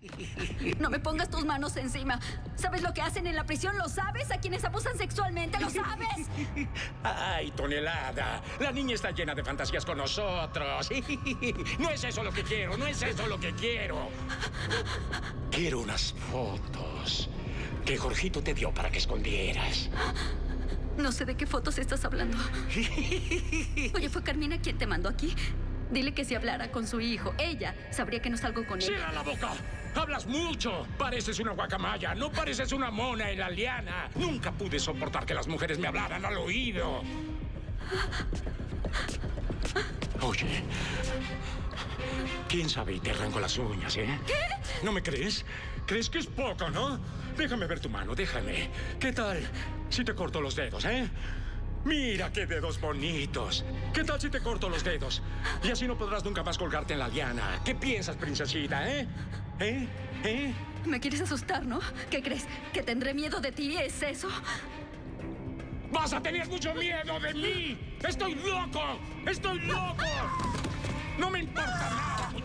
No me pongas tus manos encima. ¿Sabes lo que hacen en la prisión? ¿Lo sabes? ¿A quienes abusan sexualmente? ¿Lo sabes? Ay, tonelada. La niña está llena de fantasías con nosotros. No es eso lo que quiero, no es eso lo que quiero. Quiero unas fotos que Jorgito te dio para que escondieras. No sé de qué fotos estás hablando. Oye, ¿fue Carmina quien te mandó aquí? Dile que si hablara con su hijo, ella sabría que no salgo con él. ¡Cierra la boca! ¡Hablas mucho! Pareces una guacamaya, no pareces una mona en la liana. Nunca pude soportar que las mujeres me hablaran al oído. Oye, quién sabe y te arranco las uñas, ¿eh? ¿Qué? ¿No me crees? ¿Crees que es poco, no? Déjame ver tu mano, déjame. ¿Qué tal si te corto los dedos, eh? Mira qué dedos bonitos. ¿Qué tal si te corto los dedos? Y así no podrás nunca más colgarte en la liana. ¿Qué piensas, princesita, eh? ¿Eh? ¿Eh? Me quieres asustar, ¿no? ¿Qué crees? ¿Que tendré miedo de ti? ¿Es eso? ¡Vas a tener mucho miedo de mí! ¡Estoy loco! ¡Estoy loco! ¡No me importa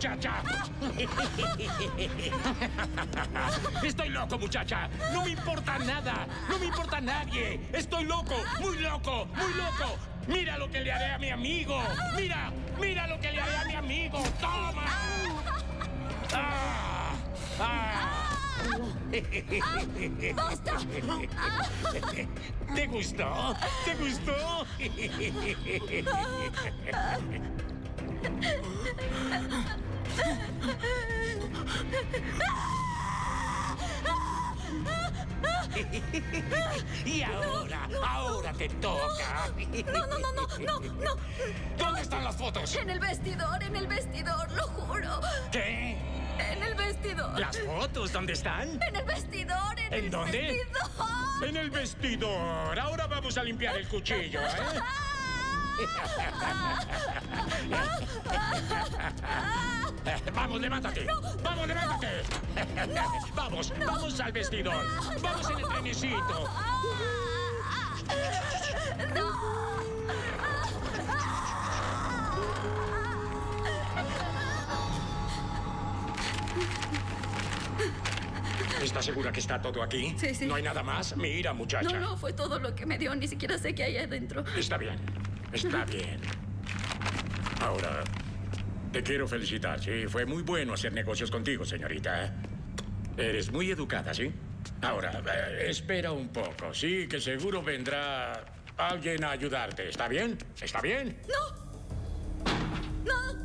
muchacha! Estoy loco, muchacha. No me importa nada. No me importa nadie. Estoy loco, muy loco, muy loco. Mira lo que le haré a mi amigo. Mira, mira lo que le haré a mi amigo. ¡Toma! ¡Ah! ¡Ah! ¡Basta! ¿Te gustó? ¿Te gustó? Y ahora, ahora te toca. No, no, no, no, no, no. ¿Dónde están las fotos? En el vestidor, en el vestidor, lo juro. ¿Qué? En el vestidor. ¿Las fotos dónde están? En el vestidor, en, ¿En el dónde? vestidor. En el vestidor. Ahora vamos a limpiar el cuchillo, ¿eh? Vamos, levántate. Vamos, levántate. Vamos, vamos al vestidor. Vamos en el trenecito. ¿Estás segura que está todo aquí? Sí, sí. ¿No hay nada más? Mira, muchacha. No, no, fue todo lo que me dio. Ni siquiera sé qué hay adentro. Está bien, Está bien. Ahora, te quiero felicitar, sí. Fue muy bueno hacer negocios contigo, señorita. Eres muy educada, ¿sí? Ahora, eh, espera un poco, sí, que seguro vendrá alguien a ayudarte. ¿Está bien? ¿Está bien? No. No.